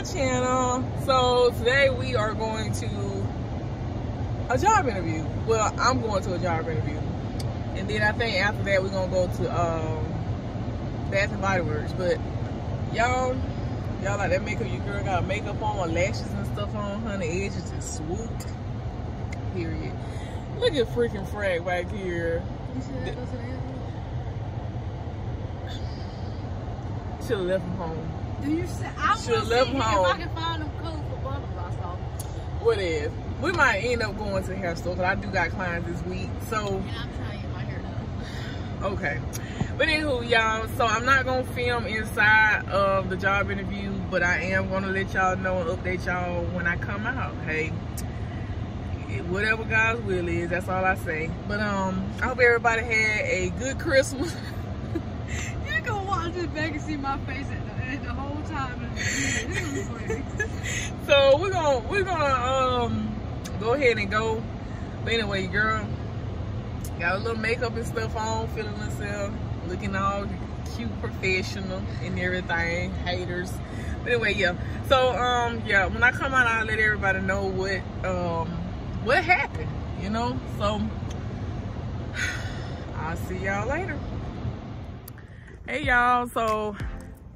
my channel. So today we are going to a job interview. Well, I'm going to a job interview. And then I think after that we're gonna go to um, Bath and Body Works. But y'all, y'all like that makeup, your girl got makeup on, lashes and stuff on, honey, edges just swooped. Period. Look at freaking Frag back here. Should have left home. Do you say I want to see if I can find them clothes for bundles I saw. What if? We might end up going to the hair store because I do got clients this week. So, And I'm trying to get my hair done. okay. But anywho, y'all, so I'm not going to film inside of the job interview, but I am going to let y'all know and update y'all when I come out. Hey, whatever God's will is, that's all I say. But um, I hope everybody had a good Christmas. You gonna watch this back and see my face so we're gonna we're gonna um go ahead and go. But anyway, girl, got a little makeup and stuff on, feeling myself, looking all cute, professional, and everything. Haters. But anyway, yeah. So um yeah, when I come out, I'll let everybody know what um what happened. You know. So I'll see y'all later. Hey y'all, so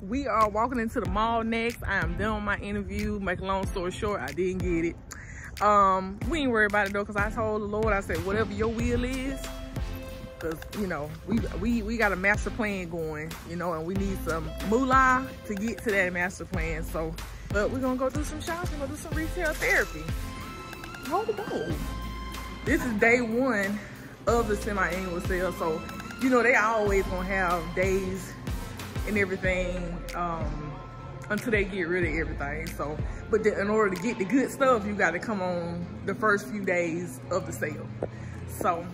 we are walking into the mall next. I am done with my interview. Make a long story short, I didn't get it. Um, we ain't worried about it though, cause I told the Lord, I said, whatever your will is, cause you know, we we we got a master plan going, you know, and we need some moolah to get to that master plan. So, but we're gonna go do some shopping, go do some retail therapy. Hold the door. This is day one of the semi-annual sale, so you know they always gonna have days and everything um, until they get rid of everything. So, but the, in order to get the good stuff, you got to come on the first few days of the sale. So,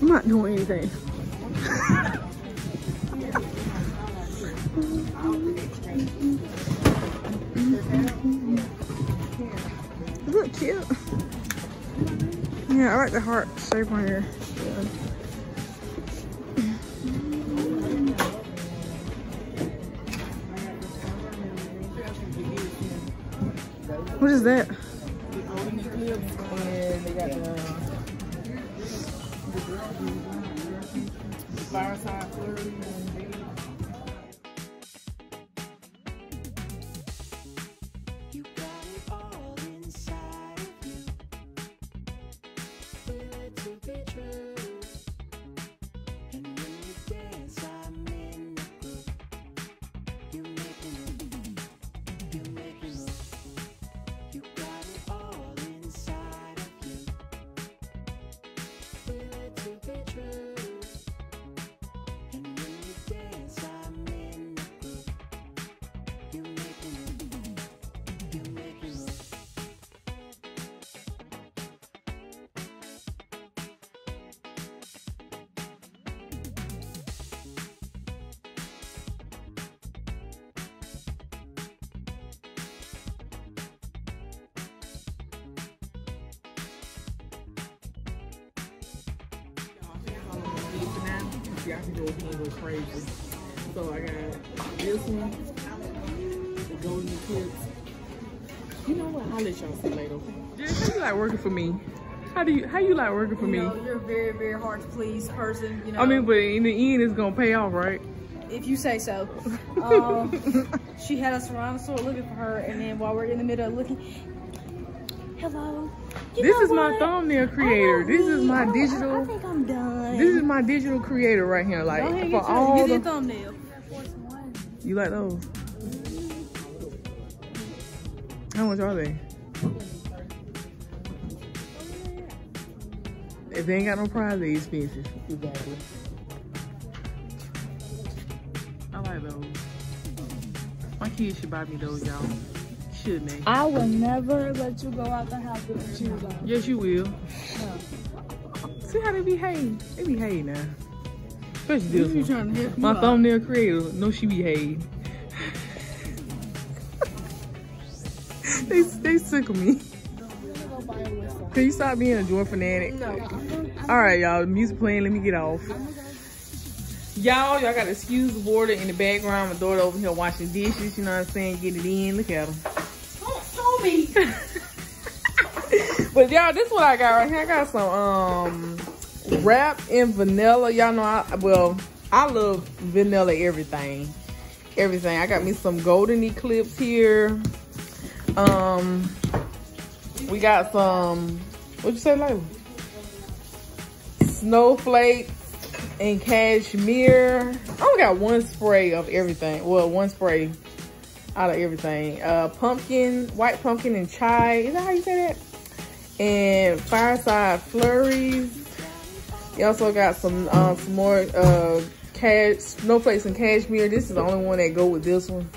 I'm not doing anything. Look cute. Yeah, I like the heart shape on here. What is that? Y'all can go go crazy. So I got this one, the golden eclipse. You know what? I'll let y'all see later. How you like working for me? How do you how you like working for You me? know, you're a very, very hard to please person. You know, I mean, but in the end, it's gonna pay off, right? if you say so. Um, she had us around the store looking for her, and then while we're in the middle of looking, hello. You This is my thumbnail creator. This is my I digital. I, think I'm done. This is my digital creator right here. Like for all get the thumbnail. you like those. How much are they? If they ain't got no prize, they expensive. Exactly. I like those. My kids should buy me those, y'all. Shouldn't they? I will never let you go out the house with the shoes on. Yes, you will. See how they behave? They behave now. Especially this You one. to My out. thumbnail creator, no, she behave. they they sick of me. Can you stop being a joy fanatic? No. All right, y'all. The music playing. Let me get off. Y'all, y'all gotta excuse the water in the background. My daughter over here washing dishes, you know what I'm saying? Get it in. Look at them. Me. But y'all, this is what I got right here. I got some um wrap in vanilla. Y'all know I well, I love vanilla everything. Everything. I got me some golden eclipse here. Um we got some what'd you say, Layla? Snowflakes and cashmere. I only got one spray of everything. Well, one spray out of everything. Uh pumpkin, white pumpkin and chai. Is that how you say that? and fireside flurries. You also got some um, some more uh, cash snowflakes and cashmere. This is the only one that go with this one.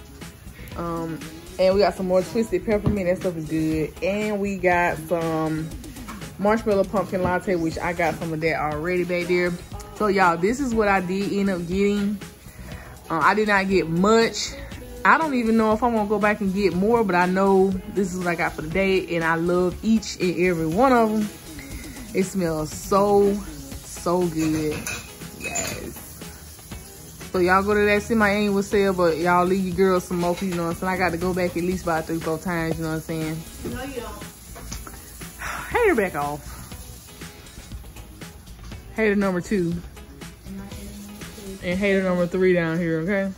Um, and we got some more twisted peppermint. That stuff is good. And we got some marshmallow pumpkin latte, which I got some of that already back there. So y'all, this is what I did end up getting. Uh, I did not get much. I don't even know if I'm gonna go back and get more, but I know this is what I got for the day, and I love each and every one of them. It smells so, so good. Yes. So y'all go to that semi-annual sale, but y'all leave your girls some more, you know what I'm saying? I got to go back at least about three, four times, you know what I'm saying? No, you don't. Hater back off. Hater number two. And hater number three down here, okay?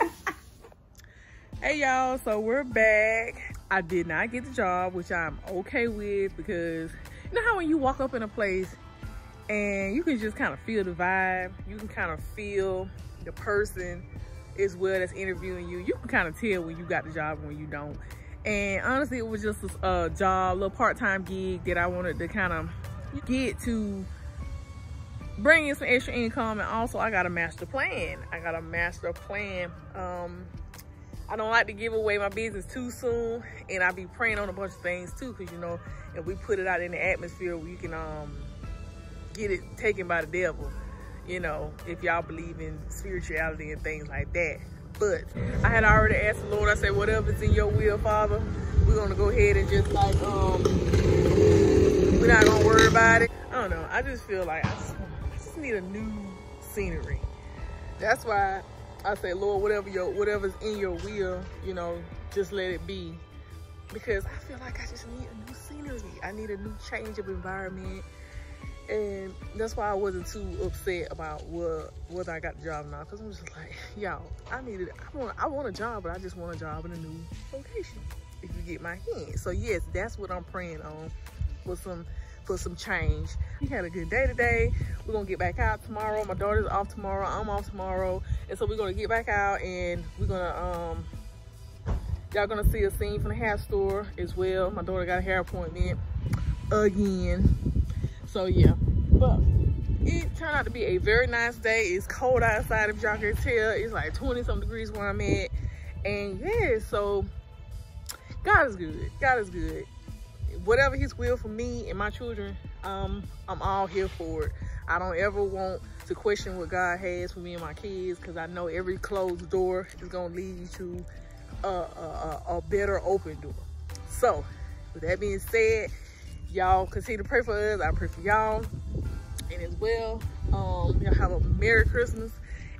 Hey y'all, so we're back. I did not get the job, which I'm okay with because you know how when you walk up in a place and you can just kind of feel the vibe, you can kind of feel the person as well that's interviewing you. You can kind of tell when you got the job and when you don't. And honestly, it was just a, a job, a little part-time gig that I wanted to kind of get to bring in some extra income and also I got a master plan. I got a master plan. Um, I don't like to give away my business too soon and I be praying on a bunch of things too because you know if we put it out in the atmosphere we can um get it taken by the devil you know if y'all believe in spirituality and things like that but I had already asked the Lord I said whatever's in your will father we're gonna go ahead and just like um we're not gonna worry about it I don't know I just feel like I need a new scenery that's why I say, Lord, whatever your whatever's in your will, you know, just let it be. Because I feel like I just need a new scenery. I need a new change of environment. And that's why I wasn't too upset about what whether I got the job or not. Cause I'm just like, y'all, I needed I want I want a job, but I just want a job in a new location. If you get my hint. So yes, that's what I'm praying on. for some for some change. We had a good day today. We're gonna get back out tomorrow. My daughter's off tomorrow. I'm off tomorrow. And so we're gonna get back out and we're gonna, um, y'all gonna see a scene from the hair store as well. My daughter got a hair appointment again. So yeah, but it turned out to be a very nice day. It's cold outside if y'all can tell. It's like 20 some degrees where I'm at. And yeah, so God is good. God is good whatever his will for me and my children, um, I'm all here for it. I don't ever want to question what God has for me and my kids because I know every closed door is going to lead you to a, a, a, better open door. So, with that being said, y'all continue to pray for us. I pray for y'all. And as well, um, y'all have a Merry Christmas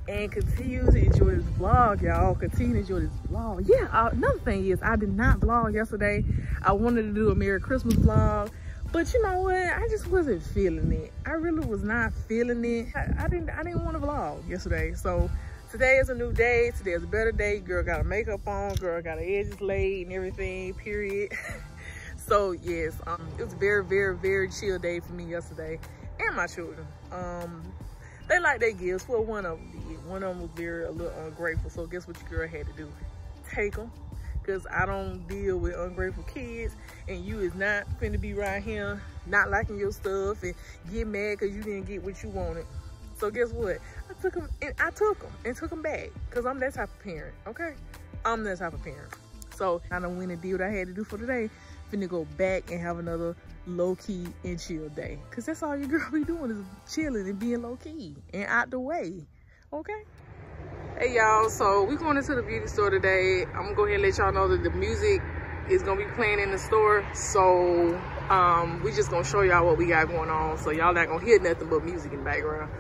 and continue to enjoy this vlog y'all. Continue to enjoy this vlog. Yeah uh, another thing is i did not vlog yesterday. I wanted to do a merry christmas vlog but you know what? I just wasn't feeling it. I really was not feeling it. I, I didn't i didn't want to vlog yesterday. So today is a new day. Today is a better day. Girl got her makeup on. Girl got her edges laid and everything period. So yes um it was a very very very chill day for me yesterday and my children. Um they like their gifts. Well, one of them did. One of them was very a little ungrateful. So guess what your girl had to do? Take them. Because I don't deal with ungrateful kids. And you is not finna be right here not liking your stuff and get mad because you didn't get what you wanted. So guess what? I took them and I took them and took them back because I'm that type of parent, okay? I'm that type of parent. So I done went and did what I had to do for today. Finna go back and have another low-key and chill day. Cause that's all your girl be doing is chilling and being low-key and out the way, okay? Hey y'all, so we going into the beauty store today. I'm gonna go ahead and let y'all know that the music is gonna be playing in the store. So um, we just gonna show y'all what we got going on. So y'all not gonna hear nothing but music in the background.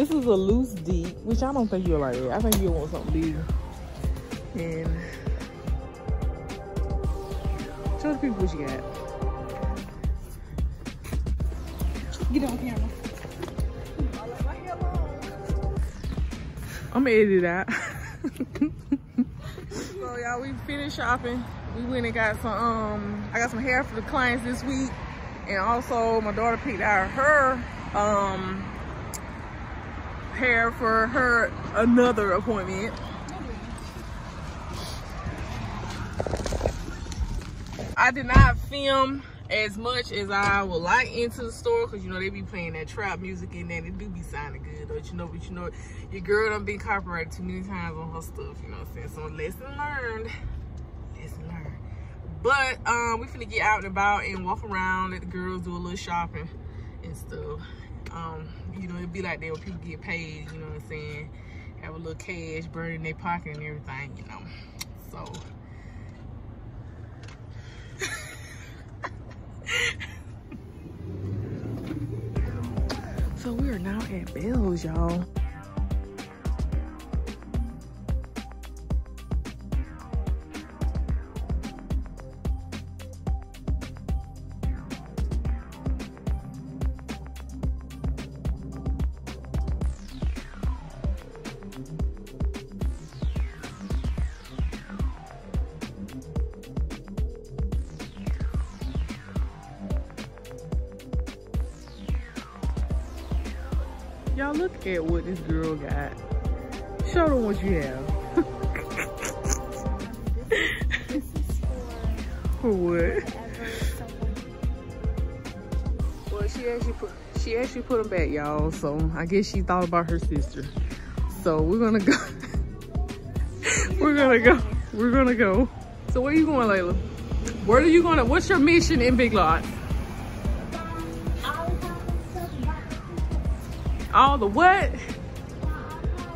This is a loose deep, which I don't think you'll like it. I think you'll want something big. And show the people what you got. Get on camera. I'm gonna edit it out. so y'all, we finished shopping. We went and got some, um, I got some hair for the clients this week. And also my daughter picked out her, um, hair for her another appointment. I did not film as much as I would like into the store because you know they be playing that trap music and then it do be sounding good. But you know, but you know, your girl done been copyrighted too many times on her stuff. You know what I'm saying? So lesson learned. Lesson learned. But um, we finna get out and about and walk around, let the girls do a little shopping and stuff. Um, you know, it'd be like that when people get paid. You know what I'm saying? Have a little cash burning in their pocket and everything. You know, so. So we are now at Bell's, y'all. Y'all look at what this girl got. Show them what you have. For what? Well, she actually put she actually put them back, y'all. So I guess she thought about her sister. So we're gonna go. we're gonna go. We're gonna go. So where are you going, Layla? Where are you gonna? What's your mission in Big Lots? All the what?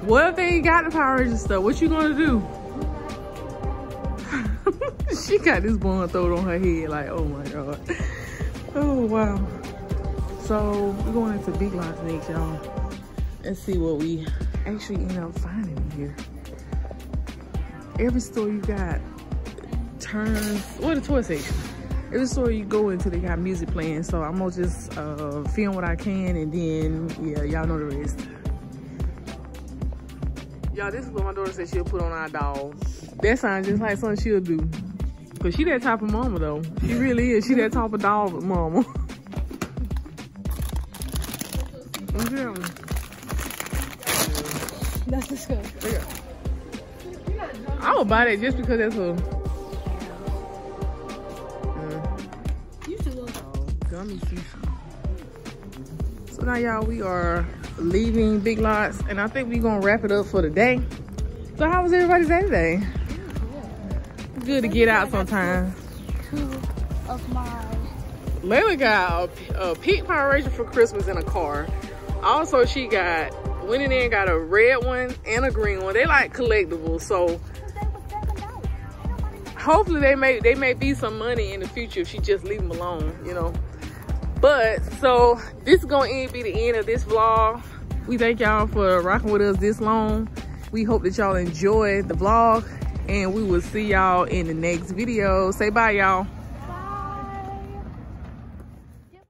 What if they ain't got the Power Rangers stuff? What you gonna do? she got this bun thrown on her head like, oh my god. Oh wow. So we're going into Big Lots next, y'all. And see what we actually end up finding here. Every store you got turns, what a toy section. Every store you go into, they got music playing. So I'm gonna just uh, film what I can and then, yeah, y'all know the rest. Y'all, this is what my daughter said she'll put on our dog. That sounds just like something she'll do. Cause she that type of mama though. She really is. She that type of dog mama. I'm telling you. That's disgusting. Yeah. I would buy that just because that's a So now y'all, we are leaving Big Lots and I think we're gonna wrap it up for the day. So how was everybody's day today? Good to get out sometime. two of my Layla got a, a pink Power Ranger for Christmas in a car. Also, she got went in and got a red one and a green one. They like collectibles, so hopefully they may they may be some money in the future if she just leave them alone, you know. But so this is gonna end, be the end of this vlog. We thank y'all for rocking with us this long. We hope that y'all enjoyed the vlog and we will see y'all in the next video. Say bye, y'all.